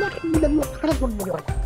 なるほど。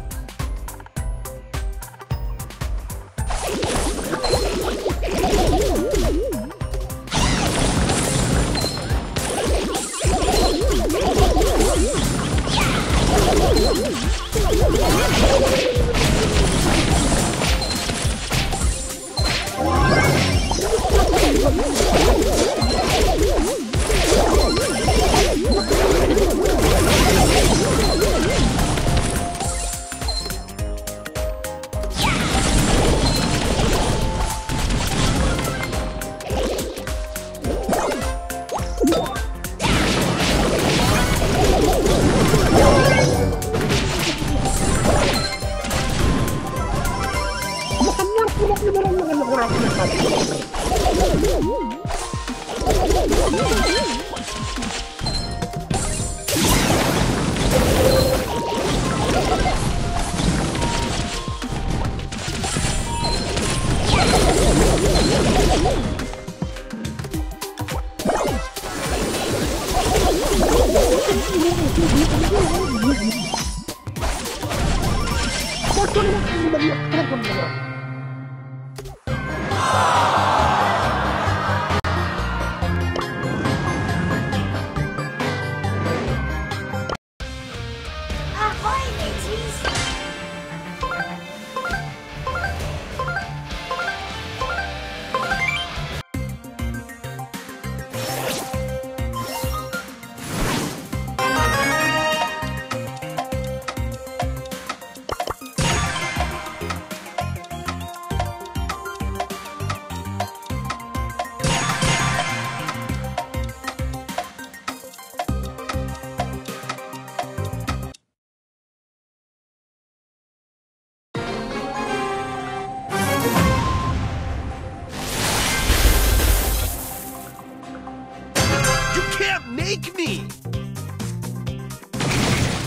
Take me!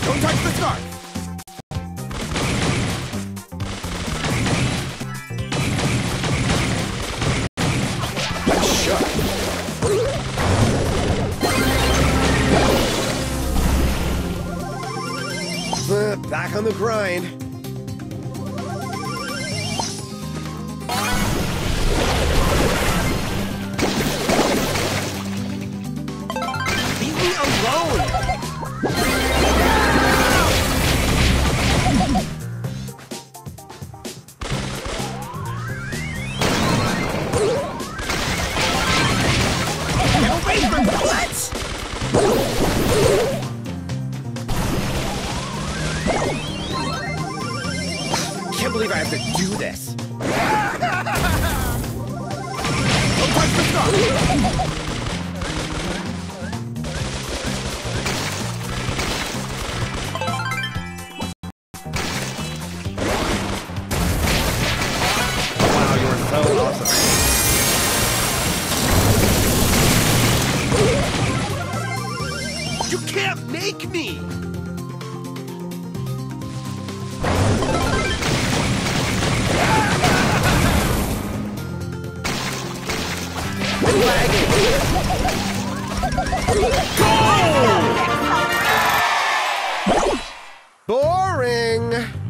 Don't touch the scarf! Back on the grind. Boring!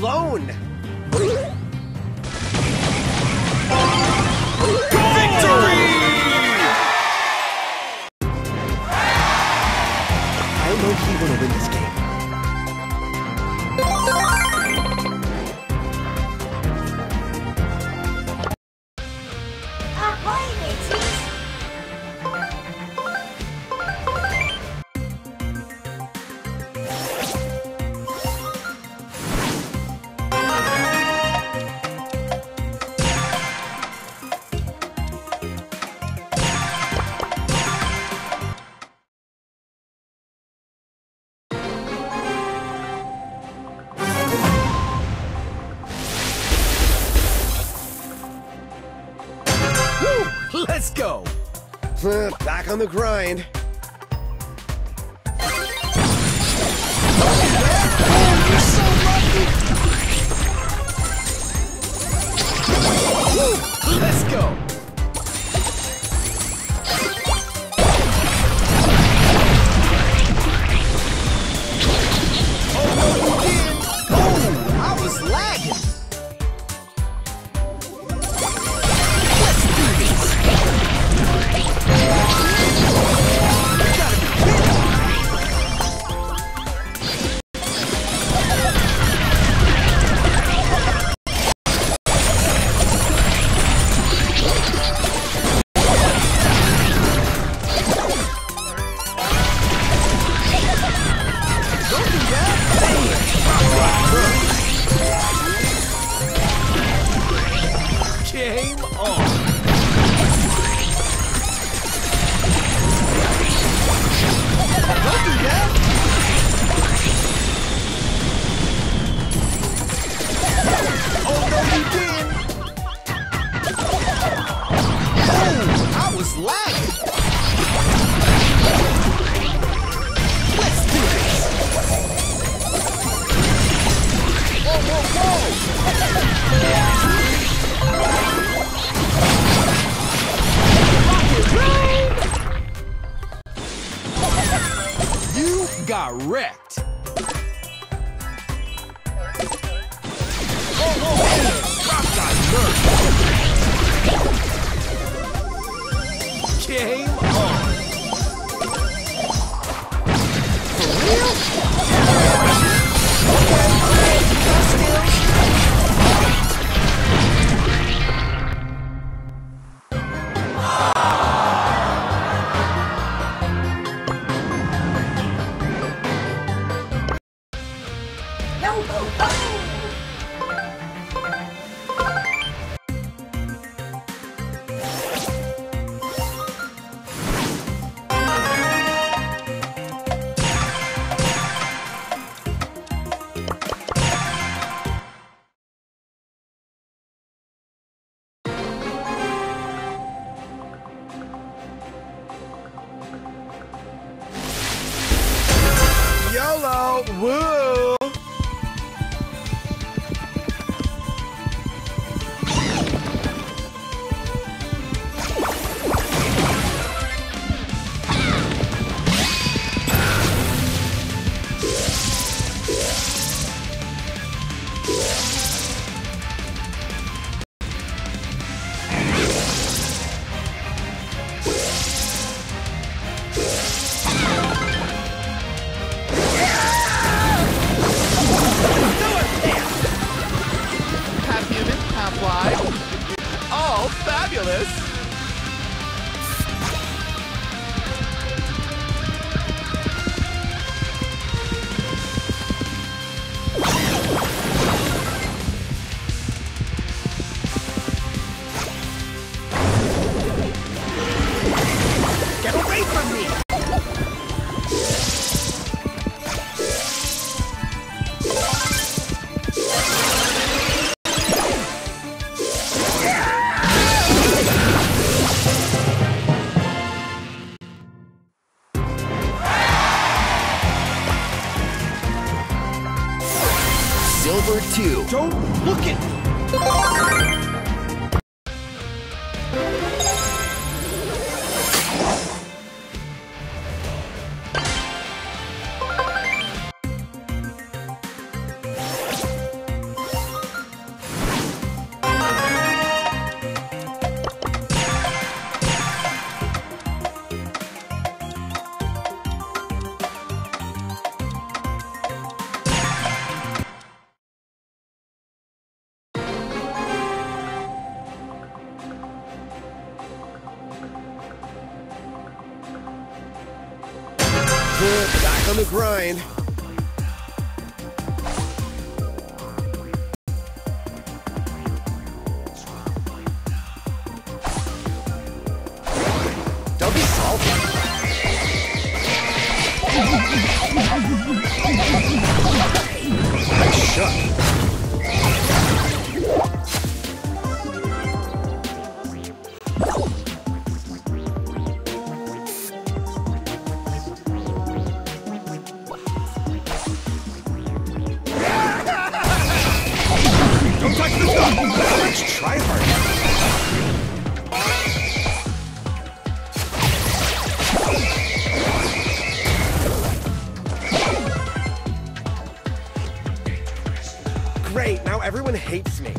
alone! On the grind. Oh, I lagging! Let's do this! Whoa, whoa, whoa! You got wrecked! Oh, whoa, whoa! Rock! Silver 2. Don't look at on the grind. Don't be salty. Nice shot. Great, now everyone hates me.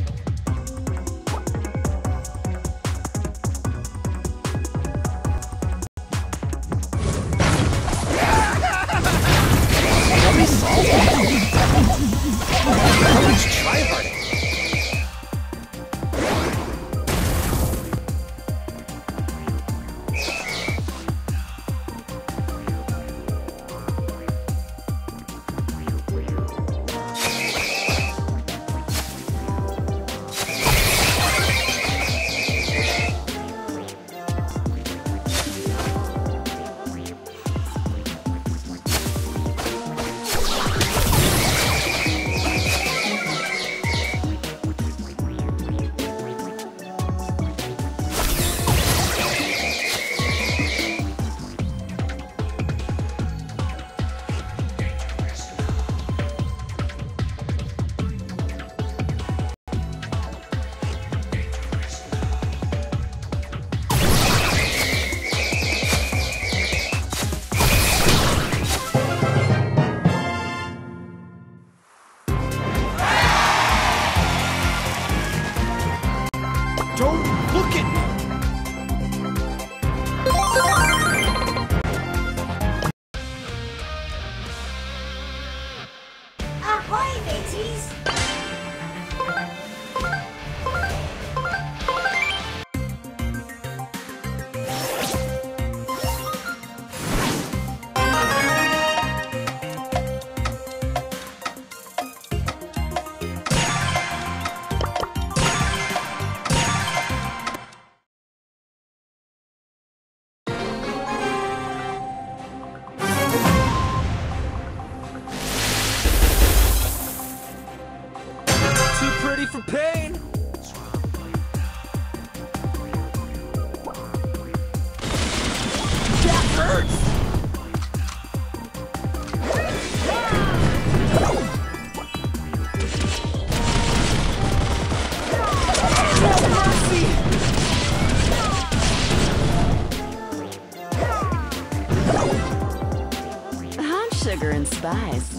Sugar